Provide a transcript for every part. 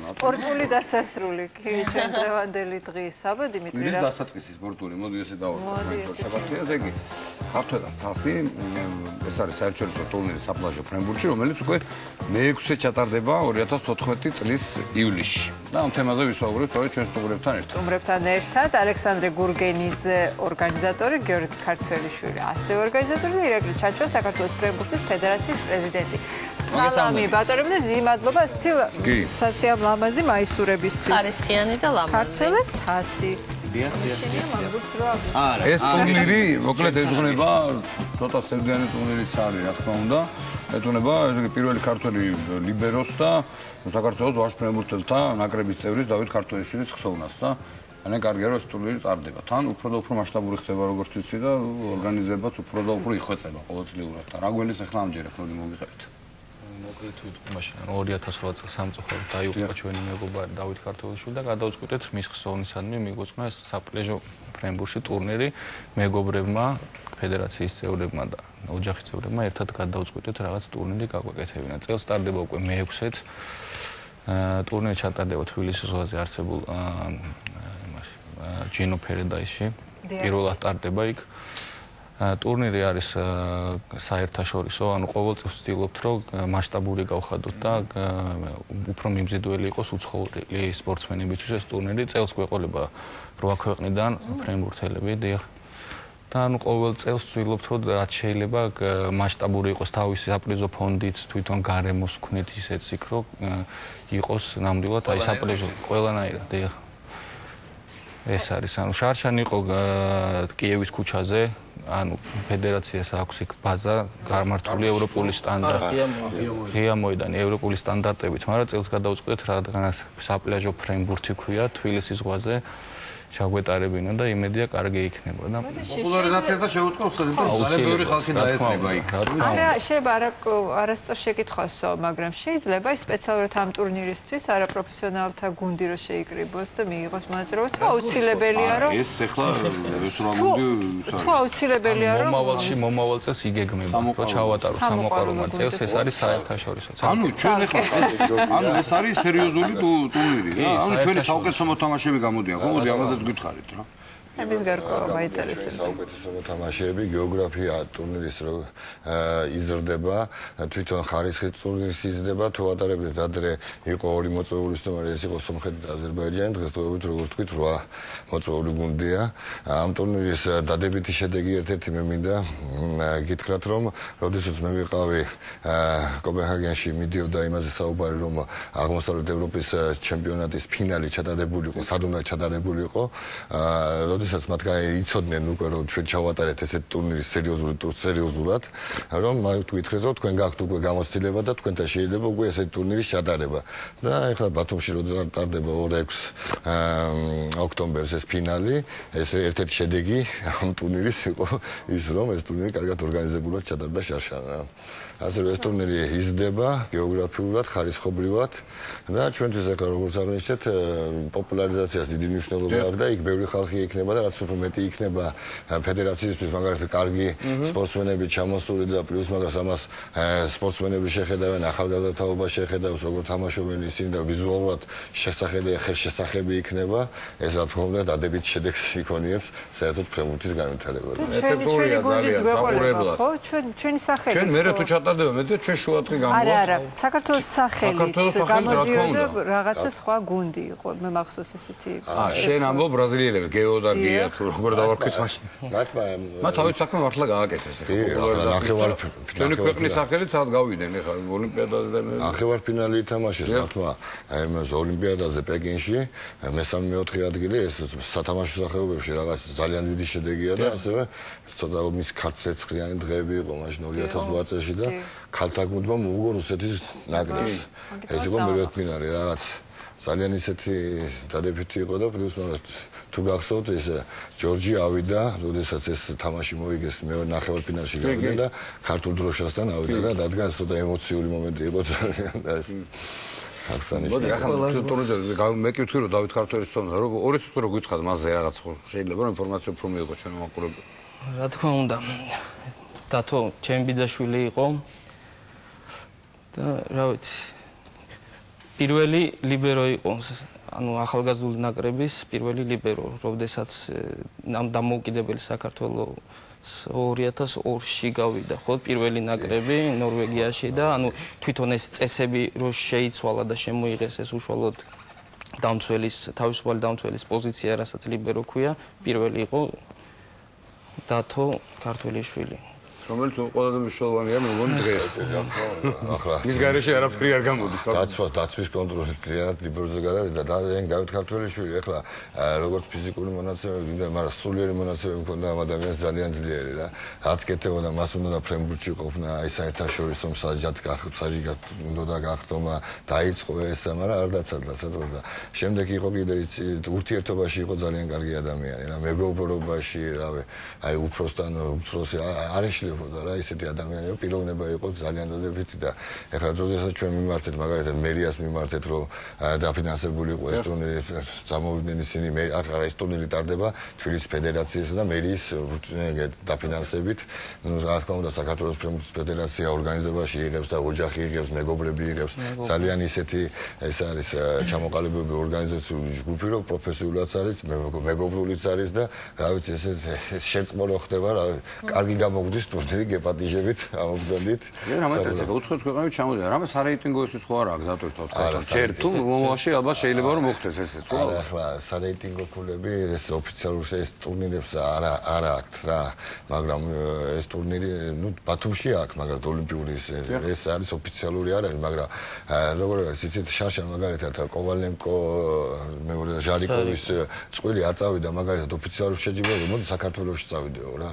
სპორტული დასასრული. კი ჩვენ დღევანდელი დღის. საბა დიმიტრი რა დასაწყისი სპორტული? მოდი ესე შეგახტია ესე. იგი ქართველას თასი ეს არის საერთაშორისო ტურნირი საპლაჟო ფრენბურგში რომელიც უკვე მე-6-ე ჩატარდება 2014 წლის ივლისში. და ამ თემაზე ვისაუბრებთ სწორედ ჩვენ სტუმრებთან ერთად. სტუმრებთან ერთად ალექსანდრე გურგენიძე ორგანიზატორი გიორგი ქართველიშვილი ასევე ორგანიზატორი და ირაკლი ჩაჩო საქართველოს ფრენბურგის ფედერაციის პრეზიდენტი. სალამი ბატონებო და დიდი მადლობა სტილ სასიამ ლამაზი მაისურებისთვის. ხარისხიანი და ლამაზი. ქართველას თასი ეს ტურნირი მოკლედ ეძღვნება ცოტა სევდიანი ტურნირიც არის რა თქმა უნდა. ეძღვნება ესე იგი პირველი ქართველი ლიბეროს და საქართველოს ვაშფრენბურთელთა ნაკრების წევრის დავით ქართველიშვილის ხსოვნას და ანუ კარგია რომ ეს ტურნირი ტარდება. თან უფრო და უფრო მასშტაბური ხდება როგორც ვიცი და ორგანიზებაც უფრო და უფრო იხვეწება ყოველწლიურად. და რა გველის ახლა ამჯერად მოდი მოგიყევით მოკლედ თუ მაშინ 2008 წელს სამწუხაროდ დაიღუპა ჩვენი მეგობარი დავით ქართველიშვილი და გადავწყვიტეთ მის ხსოვნისადმი მიგვეწყნა ეს საპლეჟო ფრენბურში ტურნირი მეგობრებმა ფედერაციის წევრებმა და ოჯახის წევრებმა ერთად გადავწყვიტეთ რაღაც ტურნირი გაგვეკეთებინა. წელს სტარდება უკვე მე-6-ეთ. ტურნირი ჩატარდება თბილისის ზღვაზე არსებულ იმაში ჯინო ფერედაისში. პირველად ტარდება იქ. ტურნირი არის საერთაშორისო, ანუ ყოველ წელს ვცდილობთ, რომ მასშტაბური გავხადოთ და უფრო მიმზიდველი იყოს უცხოელი სპორტსმენებისთვის ეს ტურნირი. წელს გვეყოლება 8 ქვეყნიდან ფრენბურთელები, დიახ. და ანუ ყოველ წელს ვცდილობთ, რომ რაც შეიძლება მასშტაბური იყოს თავისი საპრიზო ფონდით, თვითონ გარემოს ქნით ისეთ იქ, რომ იყოს ნამდვილად აი საპრიზო ყველანაირად, დიახ. ეს არის, ანუ შარშან იყო კიევის ქუჩაზე, ანუ ფედერაციას აქვს იქ ბაზა გამართული ევროპული სტანდარტი. ღია მოედანი. ევროპული სტანდარტებით, მაგრამ წელს გადავწყვეტ რადგანაც საპლაჟო ფრენბურთი ქვია თბილისის ზღვაზე. ჩაგვეტარებინა და იმედია კარგი იქნება და პოპულარიზაციას და შეუწყობს ხელი და ძალიან ბევრი ხალხი დაესწრება იქ. არა, შეიძლება არა არასწორ შეკითხვასო, მაგრამ შეიძლება სპეციალურად ამ ტურნირისთვის არაპროფესიონალთა გუნდი რო შეიკრიბოს და მიიღოს მონაწილეობა აუცილებელია რომ ეს ახლა ეს რა გუნდი თუ აუცილებელია რომ მომავალში მომავალ წელს იგეგმება რომ ჩავატარო სამოყვარულო წელს ეს არის საერთაშორისო. ანუ ჩვენ ახლა ანუ ეს არის სერიოზული ტურნირი რა. ანუ ჩვენი საუკეთესო მოთამაშეები გამოდიან ხო? მოდი ამაზე რას გითხარით რა? ამის გარკვევა მაინტერესებს. საუკეთესო მოთამაშეები გეოგრაფია ტურნირის რო იზრდება, თვითონ ხარისხის ტურნირის იზრდება, თუ ატარებდით ადრე იყო ორი მოწვეული სტუმარი, ეს იყო სომხეთი და აზერბაიჯანი, დღესდღეობით როგორც თქვით, 8 მოწვეული გუნდია. ამ ტურნირის დადებითი შედეგი ერთ-ერთი მე მინდა გითხრათ, რომ როდესაც მე ვიყავი კოპენჰაგენში, მიდიოდა იმაზე საუბარი, რომ აღმოსავლეთ ევროპის ჩემპიონატის ფინალი ჩატარებული იყო, სადუნაი ჩატარებული იყო. აა როდესაც მათ იცოდნენ უკვე რომ ჩვენ ჩავატარეთ ესეთ ტურნირი სერიოზული ტურ სერიოზულად რომ მათ გითხრეს რომ თქვენ გაქვთ უკვე გამოცდილება და თქვენთან შეიძლება უკვე ესეთ ტურნირის ჩატარება. და ეხლა ბათუმში როდესაც ტარდება 2-6 ოქტომბერს ეს ფინალი ეს ერთ-ერთი შედეგი ამ ტურნირის იყო ის რომ ეს ტურნირი კარგად ორგანიზებულად ჩატარდა შარშან ასევე ეს ტურნირი იზრდება გეოგრაფიულად, ხარისხობრივად და ჩვენთვის ახლა როგორც აღნიშნეთ, პოპულარიზაციას დიდი მნიშვნელობა აქვს და იქ ბევრი ხალხი იქნება და რაც უფრო მეტი იქნება ფედერაციისთვის მაგალითად კარგი სპორტსმენები ჩამოსული და პლუს მაგას ამას სპორტსმენები შეხედავენ, ახალგაზრდაობა შეხედავს, როგორ თამაშობენ ისინი და ვიზუალურად შესაძლებელი ხელშესახები იქნება, ეს რა თქმა უნდა დადებით შედეგს იქონიებს საერთოდ ფრენბურთის განვითარებაზე. ჩვენი ჩვენი გუნდიც გვეყოლება, ხო? ჩვენ ჩვენი სახელი. ჩვენ მერე თუ ჩატარდება მე ჩვენ შუადღე გამოვა. არა, არა, საქართველოს სახელით გამოდიოდა რაღაცა სხვა გუნდი იყო. მე მახსოვს ესეთი. აა, შენ ამბობ ბრაზილიელები, გეო და გია თუ როგორ დავარქვით მაშინ. მათმა მათ თავის საქმე მართლა გააკეთეს ახლა. ნახევარ ჩვენი ქვეყნის სახელით სად გავიდნენ ახლა ოლიმპიადაზე და ნახევარ ფინალი ითამაშეს მათმა აი მას ოლიმპიადაზე პეკინში მესამე მეოთხე ადგილი ეს სათამაშო სახეობებში რაღაც ძალიან დიდი შედეგია და ასევე ცოტა მის ქართლეცხრიანი დღეები იყო მაშინ 2008 წელს და ქალთა გუნდმა მოუგო რუსეთის ნაკრებს. ეს იყო მეორე ფინალი რაღაც ძალიან ისეთი დადებითი იყო და პლუს მაგას თუ გახსოვთ ეს ჯორჯი ავიდა, როდესაც ეს თამაში მოიგეს მე ნახევარფინალში გავიდა და ქართულ დროშასთან ავიდა და დადგა ცოტა ემოციური მომენტი იყო ძალიან და ეს ახსანიშნავია. მოდი ახლა თუ ტურნირზე მე კი ვთქვი რომ დავით ქართველის თომა რომ ორი წუთი რო გითხარ მასზე რაღაც ხო შეიძლება რომ ინფორმაცია უფრო მიიღო ჩვენ მაყურებელს. რა თქმა უნდა. დათო ჩემი ბიძაშვილი იყო და რა ვიცი პირველი ლიბერო იყო ანუ ახალგაზრდული ნაკრების პირველი ლიბერო, როდესაც ამ დამოუკიდებელი საქართველოს 2002-ში გავიდა ხო? პირველი ნაკრები ნორვეგიაში და ანუ თვითონ ეს წესები რო შეიცვალა და შემოიღეს ეს უშუალოდ დამცველის თავისუფალი დამცველის პოზიცია რასაც ლიბერო ქვია პირველი იყო დათო ქართველიშვილი რომელიც ყველაზე მნიშვნელოვანია მე მგონი დღეს. ახლა ის garaში არაფერი არ გამოდის დაცვა დაცვის კონტროლი ძალიან ლიბეროზე გადავიდა და ძალიან გავით ქართველიშვილი ახლა როგორც ფიზიკური მონაცემები და მაგრამ სულიერი მონაცემები მქონდა ამ ადამიანს ძალიან ძლიერი რა. რაც კეთებოდა მას უნდა ფრენბურთში ყოფნა აი საერთაშორისო მსაჯად გახსაჯიგად უნდა გახდომა დაიწყო ეს მაგრამ არ დაცადლა საწყის და შემდეგ იყო კიდე ურთიერთობაში იყო ძალიან კარგი ადამიანი რა მეგობრობაში რავი აი უფროსთან უფროსი არ ეშლება ხდებოდა რა ისეთი ადამიანები პიროვნება იყო ძალიან დადებითი და ეხლა როდესაც ჩვენ მიმართეთ მაგალითად მერიას მიმართეთ რომ დაფინანსებული იყო ეს ტურნირი წამოვიდნენ ისინი მე ახლა ეს ტურნირი ტარდება თბილისის ფედერაციისა და მერიის დაფინანსებით. ნუ რა თქმა უნდა საქართველოს ფრენბურთის ფედერაცია ორგანიზებაში იღებს და ოჯახი იღებს მეგობრები იღებს. ძალიან ისეთი ეს არის ჩამოყალიბებული ორგანიზაციული ჯგუფი რომ პროფესიულადაც არის მეგობრულიც არის და რა ვიცი ეს შეწყმოლო ხდება რა. კარგი გამოგდის ტურნირი ერთი გეპატიჟებით ამოგდოდით. რამე ეს უცხოეთ ქვეყნებში ჩამოდია. რამე სარეიტინგო ისიც ხო არა გზატორ თქო. ჩერ თუ მომავალში ალბათ შეიძლება რომ მოხდეს ესეც ხო? არა ახლა სარეიტინგო ქულები ეს ოფიციალურ ეს ტურნირებს არა არა აქვთ რა, მაგრამ ეს ტურნირი ნუ ბათუმში აქვს, მაგრამ ოლიმპიური ეს არის ოფიციალური არ არის, მაგრამ როგორ არის იცით შაშა მაგალითად კოვალენკო მეორე ჟარიკოვის წყვილი არ წავიდა მაგალითად ოფიციალურ შეჯიბრებაზე, მოდი საქართველოსში წავიდეო რა.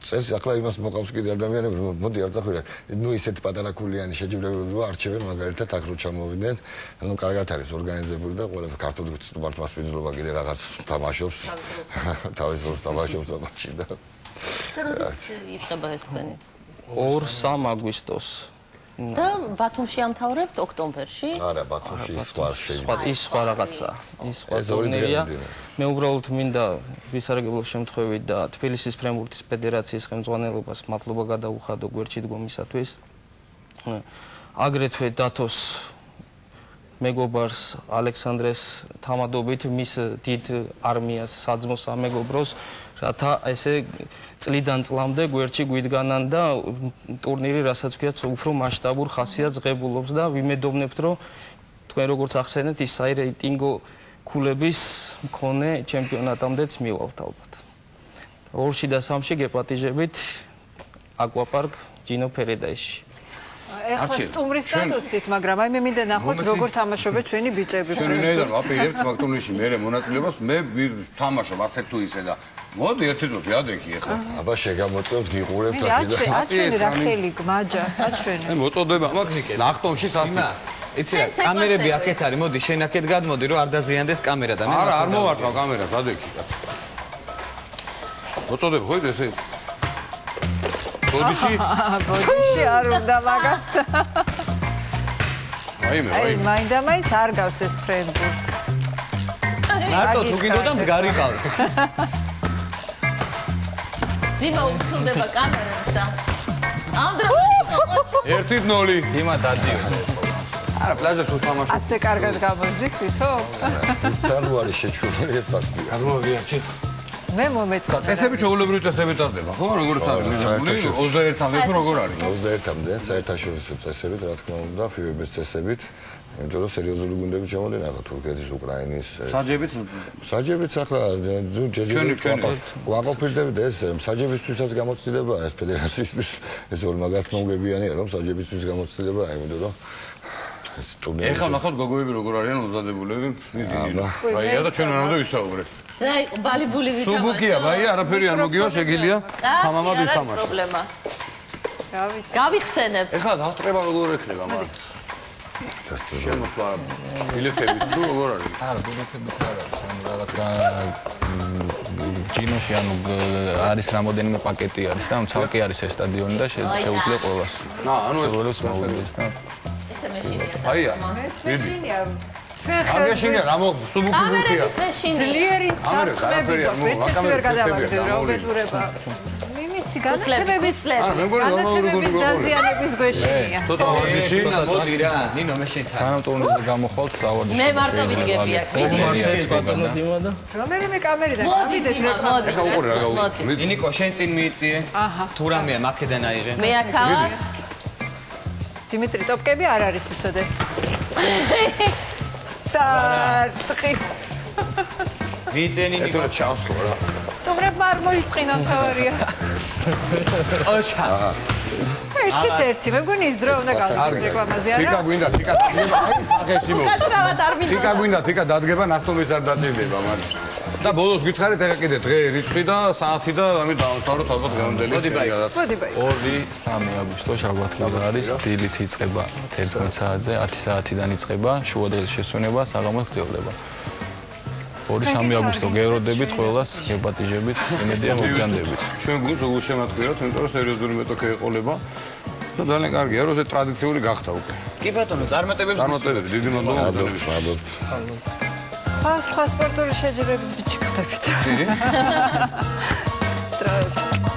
წეს ახლა იმას მოყავს კიდე ადამიანები მოდი არ წახვიდა. ნუ ისეთ პატარა ქულიანი შეჯიბრებები რო არჩევენ მაგალითად აქ რო ჩამოვიდნენ ანუ კარგად არის ორგანიზებული და ყველა ქართული სტუმართ მასპინძლობა კიდე რაღაც თამაშობს. თავის დროს თამაშობს ამაში და და როდის იწყება ეს თქვენი? 2-3 აგვისტოს და ბათუმში ამთავრებთ ოქტომბერში? არა, ბათუმში სხვა შეიძლება. ის სხვა რაღაცა. ის სხვა ზონებია. მე უბრალოდ მინდა ვისარგებლო შემთხვევით და თბილისის ფრენბურთის ფედერაციის ხელმძღვანელობას მადლობა გადაუხადო გვერდში დგომისათვის. აგრეთვე დათოს მეგობარს ალექსანდრეს თამადობით მის დიდ არმიას საძმოს ამეგობროს რათა ესე წლიდან წლამდე გვერდში გვიდგანან და ტურნირი რასაც ქვია უფრო მასშტაბურ ხასიათს ღებულობს და ვიმედოვნებთ რომ თქვენ როგორც ახსენეთ ის საირეიტინგო ქულების მქონე ჩემპიონატამდეც მივალთ ალბათ. ორში და სამში გეპატიჟებით აკვაპარკ ჯინო ფერედაიში. ეხლა სტუმრის სტატუსით, მაგრამ აი მე მინდა ნახოთ როგორ თამაშობენ ჩვენი ბიჭები. ჩვენი ნეიდარ ვაპირებთ მაგტურნიში მე მონაწილეობას, მე თამაშობ ასე თუ ისე და მოდი ერთი წუთი ადექი ეხლა. აბა შეგამოწევთ, გიყურებთ აქ და აჩვენი რახელი გმაჯა, აჩვენი. მე მოწოდება მაქსიკე, ნახტომში სასტიკ. იცი რა, კამერები აქეთ არის, მოდი შენ აქეთ გადმოდი რომ არ დაზიანდეს კამერა და მე არა, არ მოვარტყავ კამერას, ადექი. მოწოდება ხო ეს? ბოდიში? ბოდიში არ უნდა მაგას. აი მე, აი. აი, მაინდა მაინც არ გავს ეს ფრენბურთს. მარტო თუ გიდოდა მდგარიყავ. ძიმა უხილდება კამერას და ამ დროს 1-0. ძიმა დადიო. არა, პლაჟას უთამაშო. ასე კარგად გამოსდის თვითონ? თან არის შეჩვეული ეს პასპორტი. არ მოვიდა, ჩი. მე მომეწყდა. წესები ჩაოლებრივი წესები ტარდება, ხო? როგორც არის მიღებული 21-მდე თუ როგორ არის? 21-მდე საერთაშორისო წესებით, რა თქმა უნდა, FIBA-ს წესებით. იმიტომ რომ სერიოზული გუნდები ჩამოდნენ ახლა თურქეთის, უკრაინის. საჯებიც საჯებიც ახლა ჯერჯერობით გვაყოფილდებით ეს საჯებისთვისაც გამოცდილება ეს ფედერაციისთვის ეს ორ მაგათ მომგებიანია რომ საჯებისთვის გამოცდილება, იმიტომ რომ ეს ტურნირი ეხლა ნახოთ გოგოები როგორ არიან უზადებულები აია და ჩვენ არამდე ვისაუბრეთ რა იყო ბალიბული ვიცა სუბუკია ბაია არაფერი არ მოგივა შეგილია? თამამა ვითამაშო პრობლემა რა ვიცი გავიხსენებ. ეხლა დაწყება როგორ ექნება მაგ შემოსვლა ბილეთები თუ როგორ არის? არა ბილეთები არ არის ანუ რაღაც ჯინოში ანუ არის რამოდენიმე პაკეტი არის და ცალკე არის ეს სტადიონი და შეუძლია ყოველას. აა ანუ ეს და აია. მეშინია. ჩვენ ხარ ამაშინა რა სუბუქუბუქია ძლიერი ჩარტყმები ვერცერთი ვერ გადავაგდე რა უბედურება მისი განათლებების განათლებების დაზიანების გვეშინია. ცოტა მიშინა მოდი რა ნინო მე შენთან თანამტოლმეზე გამოხვალთ ავარდი მე მარტო ვიდგები აქ. ვიდგები რომელიმე კამერიდან გავიდეთ რა მოდი ახლა უყურე რა გავიდეთ ნინიკო შენ წინ მიიწიე? აჰა. თუ რამეა მაქედან აიღე? მე აქაა დიმიტრი ტოპკები არ არის იცოდე და ტყი. მიიწიე ნინიკო ეცოლა ჩავს ხო რა? სტუმრებმა არ მოიწყინა თავარია. ოჩა ერთით ერთი, მე მგონი ის დრო უნდა გავწევ რეკლამაზე თიკა არა? გვინდა თიკა დადგება აი ხახეში მო თიკა გვინდა თიკა დადგება ნახტომის არ დაჭირდება მაგრამ და ბოლოს გითხარით ეხა კიდე დღე რიცხვი და საათი და ამი დავთავროთ ალბათ გამოდელი მოდი, ბაი. მოდი ბაი. 2-3 აგვისტო შაბათი არის დილით იწყება 11 საათზე 10 საათიდან იწყება შუა დღეს შესვენება საღამოს გრძელდება. 2-3 აგვისტო გეროდებით ყველას გეპატიჟებით იმედია მოგზანდებით ჩვენ გულს უგულ შემატყვიოთ იმიტომ რომ სერიოზული მეტოქე ეყოლება და ძალიან კარგია რომ ეს ტრადიციული გახდა უკვე. კი ბატონო წარმატებებს წარმატებები დიდი მადლობა. ადობთ А с хоспортом еще тебе без.